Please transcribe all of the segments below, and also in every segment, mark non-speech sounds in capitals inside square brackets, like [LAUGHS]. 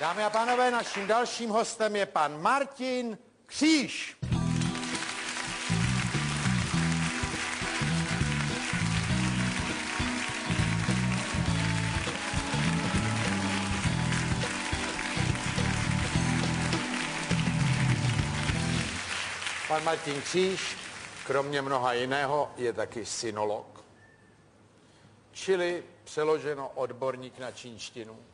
Dámy a pánové, naším dalším hostem je pan Martin Kříž. Pan Martin Kříž, kromě mnoha jiného, je taky synolog. Čili přeloženo odborník na čínštinu.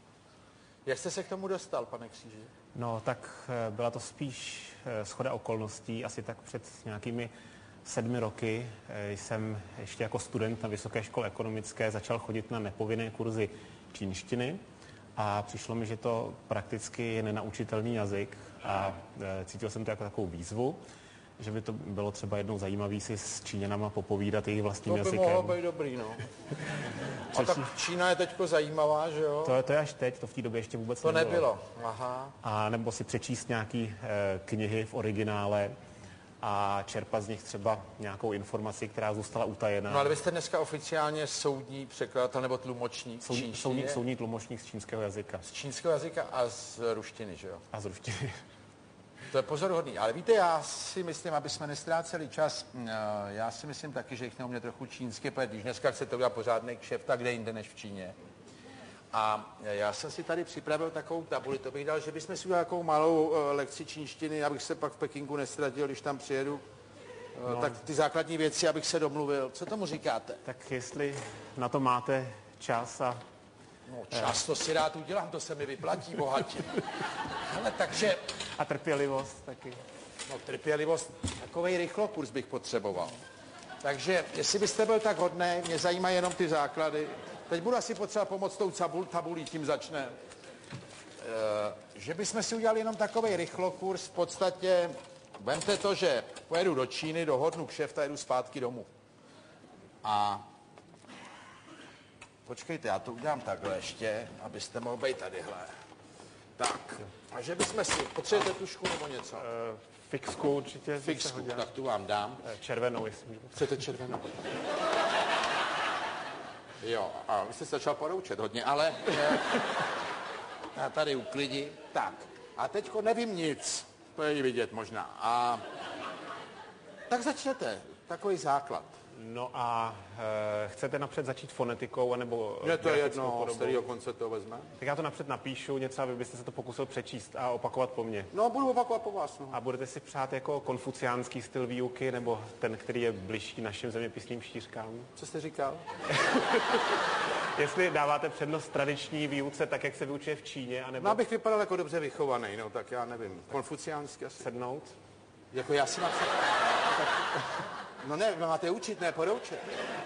Jak jste se k tomu dostal, pane Kříži? No, tak eh, byla to spíš eh, schoda okolností. Asi tak před nějakými sedmi roky eh, jsem ještě jako student na Vysoké škole ekonomické začal chodit na nepovinné kurzy čínštiny a přišlo mi, že to prakticky je nenaučitelný jazyk a cítil jsem to jako takovou výzvu že by to bylo třeba jednou zajímavý si s Číňanama popovídat jejich vlastním To by jazykem. mohlo být dobrý, no. [LAUGHS] A tak Čína je teďko zajímavá, že jo? To, je- to je až teď, to v té době ještě vůbec To nebylo. nebylo. Aha. A nebo si přečíst nějaký e, knihy v originále a čerpat z nich třeba nějakou informaci, která zůstala utajená. No ale vy jste dneska oficiálně soudní překladatel nebo tlumočník soudní, čínštiny, soudní, soudní tlumočník z čínského jazyka z čínského jazyka a z ruštiny, že jo? a z ruštiny. To je pozoruhodný. Ale víte, já si myslím, aby jsme nestráceli čas, mm, eh, já si myslím taky, že jich neumě trochu čínsky, protože když dneska chcete udělat pořádný kšeft, tak kde jinde než v Číně. A já jsem si tady připravil takovou tabuli, to bych dal, že bychom si udělali takovou malou eh, lekci čínštiny, abych se pak v Pekingu nestratil, když tam přijedu. No. Tak ty základní věci, abych se domluvil. Co tomu říkáte? Tak jestli na to máte čas a No, často si rád udělám, to se mi vyplatí bohatě. [LAUGHS] Ale takže, a trpělivost taky. no trpělivost, takovej rychlokurs bych potřeboval. Takže, jestli byste byl tak hodný, mě zajímají jenom ty základy. Teď budu asi potřeba pomoct tou tabul, tabulí, tím začne. E, že bychom si udělali jenom takový rychlokurs, v podstatě, vemte to, že pojedu do Číny, dohodnu kšeft a jedu zpátky domů. A Počkejte, já to udělám takhle ještě, abyste mohl být tadyhle. Tak, a že bychom si, potřebujete tušku nebo něco? E, fixku určitě. Fixku, tak tu vám dám. E, Červenou, jestli můžu. Chcete červenou? Jo, a vy jste se začal poroučet hodně, ale eh, já tady uklidím. Tak, a teďko nevím nic, to je vidět možná. A tak začněte, takový základ. No a e, chcete napřed začít fonetikou, anebo Mně to je jedno, z kterého konce to vezme. Tak já to napřed napíšu něco, aby byste se to pokusil přečíst a opakovat po mně. No, budu opakovat po vás. No. A budete si přát jako konfuciánský styl výuky, nebo ten, který je bližší našim zeměpisným štířkám? Co jste říkal? [LAUGHS] Jestli dáváte přednost tradiční výuce, tak jak se vyučuje v Číně, anebo No, abych vypadal jako dobře vychovaný, no, tak já nevím. Konfuciánsky asi. sednout? Jako já si mám... [LAUGHS] No ne, vy máte učit, ne poroučet.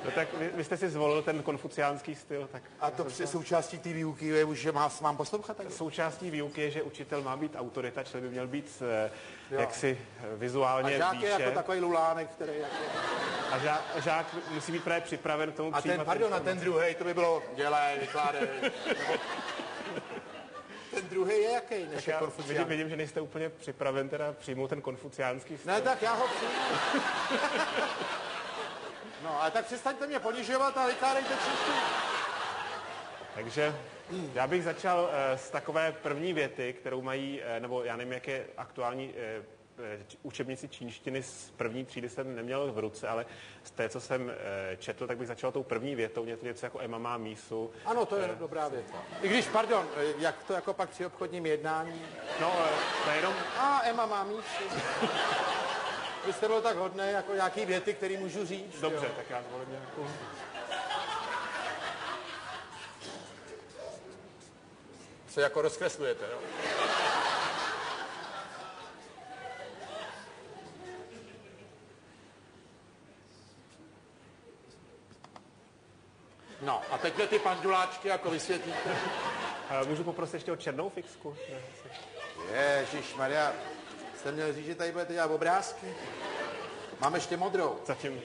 No tak vy, vy jste si zvolil ten konfuciánský styl, tak A to při součástí té výuky je už, že má, mám poslouchat tak? součástí výuky je, že učitel má být autorita, čili by měl být eh, Jo. jaksi eh, A vizuálně žák je výše. jako takový lulánek, který jako... A žák, žák musí být právě připraven k tomu A ten, pardon, a ten druhý, to by bylo dělej, vykládej. Druhý je jaký, než Tak je já vidím, konfucián? vidím, že nejste úplně připraven teda přijmout ten konfuciánský styl. Ne, tak já ho přijmu. [LAUGHS] No, ale tak přestaňte mě ponižovat a vykládejte čístý. Takže já bych začal eh, z takové první věty, kterou mají, eh, nebo já nevím, jak je aktuální č- učebnici čínštiny z první třídy jsem neměl v ruce, ale z té, co jsem eh, četl, tak bych začal tou první větou, něco, něco jako Emma má mísu. Ano, to je dobrá věta. I když, pardon, jak to jako pak při obchodním jednání? No, eh, to je jenom, A Emma má míči. Vy jste byl tak hodný, jako nějaký věty, který můžu říct. dobře, jo. tak já zvolím nějakou. Se jako rozkreslujete, jo? No, a teď ty panduláčky jako vysvětlíte. Eh, Můžu poprosit ještě o černou fixku? Ježíš Maria, jste měl říct, že tady budete dělat obrázky? Máme ještě modrou. Zatím.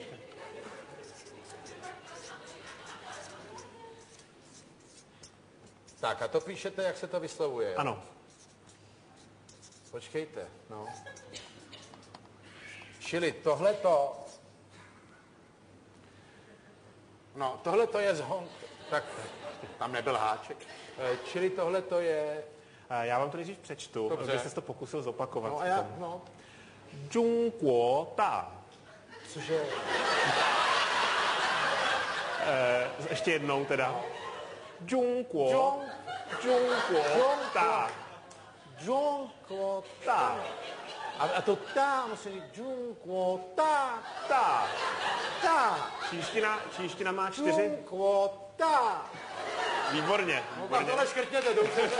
Tak a to píšete, jak se to vyslovuje. Ano, Počkejte, no. Čili tohleto... No, tohle to je zhon. Tak tam nebyl háček. E, čili tohle to je... E, já vám to nejdřív přečtu, Dobře. jste to pokusil zopakovat. No a já, no. Džungkuo ta. Cože? E, ještě jednou teda. No. Džungkuo. Džungkuo ta. Džungkuo ta a, a to ta, musím říct, Jongko, ta, ta. ta, Čínština, čínština má čtyři. Jongko, ta. Výborně. No výborně. tohle škrtněte, dobře.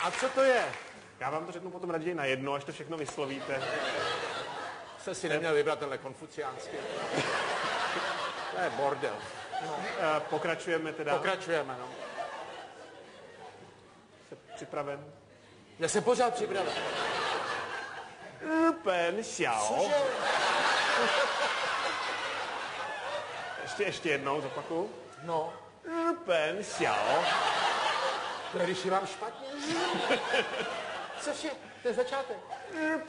A co to je? Já vám to řeknu potom raději na jedno, až to všechno vyslovíte. Se si neměl vybrat tenhle konfuciánský. To je bordel. No. Pokračujeme teda. Pokračujeme, no. Jste připraven? Já jsem pořád připraven. Pen Xiao. Ještě, ještě jednou zopaku. No. Pen Xiao. To no, když vám špatně. Což je? To je začátek.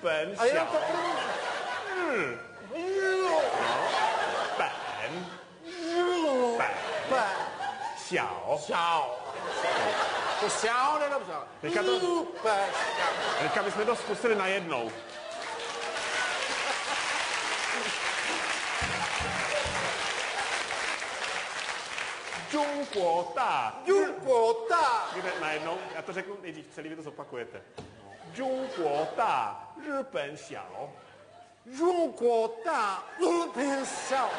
Pen Xiao. A jenom to první. Hm. 小小 to šel nedobře. Teďka to... Teďka bychom to zkusili najednou. Džunkvota. Džunkvota. Najednou, já to řeknu nejdřív, celý vy to zopakujete. Džunkvota, Rpen xiao. Džunkvota, Rpen xiao.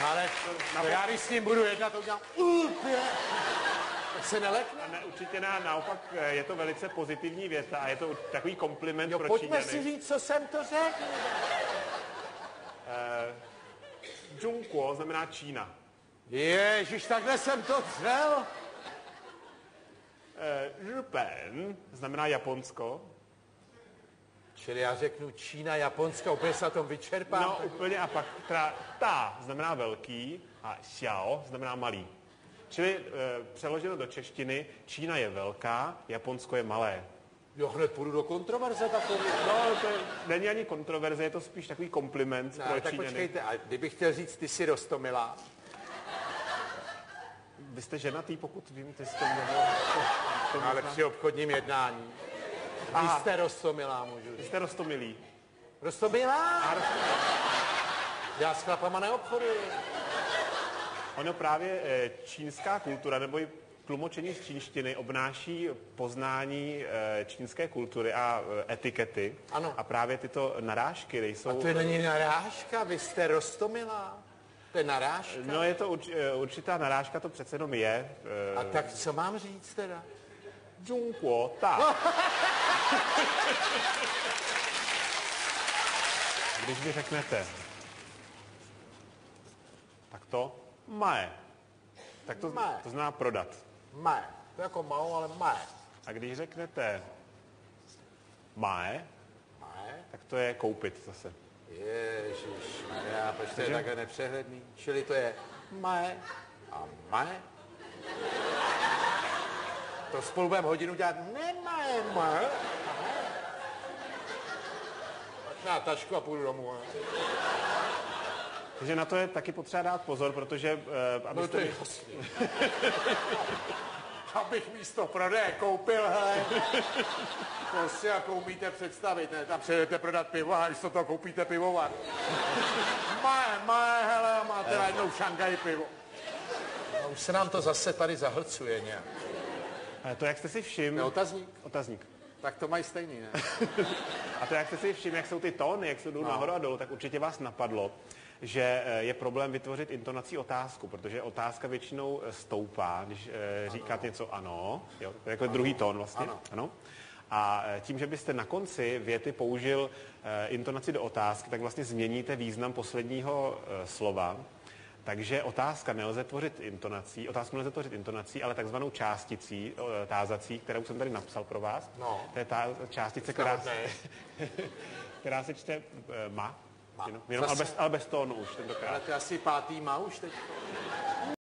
No ale to, to já když s ním budu jednat, to udělám úplně. Tak se nelekne. A ne, určitě na, naopak eh, je to velice pozitivní věta a je to takový kompliment Jo, pro pojďme Číňany. si říct, co jsem to řekl. Jungkuo znamená Čína. Ježiš, takhle jsem to dřel. Eh, 日本 znamená Japonsko. Čili já řeknu Čína, Japonska, úplně se na tom vyčerpám. No úplně a pak teda ta znamená velký a xiao znamená malý. Čili e, přeloženo do češtiny, Čína je velká, Japonsko je malé. Jo, hned půjdu do kontroverze takový. No, to je, není ani kontroverze, je to spíš takový kompliment Ne, pro tak Číňany. počkejte, a kdybych chtěl říct, ty jsi rostomilá, Vy jste ženatý, pokud vím, ty jste nebo... To, to ale při obchodním jednání. Vy Aha. jste rostomilá, můžu Vy říct. jste rostomilý. Rostomilá? A rost- Já s chlapama neobchoduji. Ono právě e, čínská kultura, nebo i tlumočení z čínštiny obnáší poznání e, čínské kultury a e, etikety. Ano. A právě tyto narážky nejsou... A to je není narážka, vy jste rostomilá. To je narážka. No je to urč, eh, určitá narážka, to přece jenom je. A tak co mám říct teda? Jungkuo ta. [LAUGHS] Když vy řeknete tak to mae, tak to, Mae. to znamená prodat. Mé. To je jako malou, ale mé. A když řeknete mae, Mé? tak to je koupit zase. Ježíš, já proč to je takhle nepřehledný? Čili to je mé a mé. To spolu budeme hodinu dělat nemaje mé. Na tašku a půjdu domů. ne? Takže na to je taky potřeba dát pozor, protože uh, No abyste to je mi- jasný. [LAUGHS] Abych místo prodeje koupil, hele. To si jako umíte představit, ne? Tam přijedete prodat pivo a když to toho koupíte pivovar. Má, má, hele, a máte najednou v Šangaji pivo. No, už se nám to zase tady zahlcuje nějak. Eh, to, jak jste si všiml... Je otazník? Otazník. Tak to mají stejný, ne? [LAUGHS] A to, jak jste si všiml, jak jsou ty tóny, jak se jdou no. nahoru a dolů, tak určitě vás napadlo, že eh, je problém vytvořit intonací otázku, protože otázka většinou eh, stoupá, když eh, říkáte něco ano, jo, to je jako druhý tón vlastně, Ano. ano. A tím, že byste na konci věty použil intonaci do otázky, tak vlastně změníte význam posledního slova. Takže otázka nelze tvořit intonací, otázku nelze tvořit intonací, ale takzvanou částicí, eh, tázací, kterou jsem tady napsal pro vás. No. To je ta částice, která, [LAUGHS] Která se čte ma. Ma. Jenom, jenom ale, bez, ale bez tónu už tentokrát. Ale to je asi pátý má už teď.